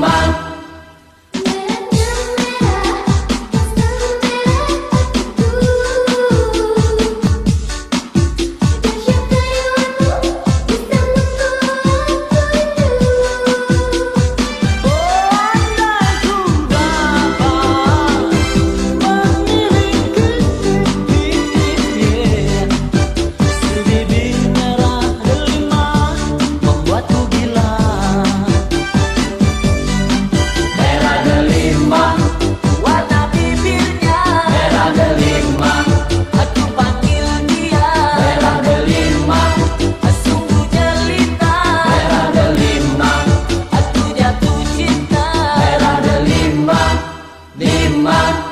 man. man.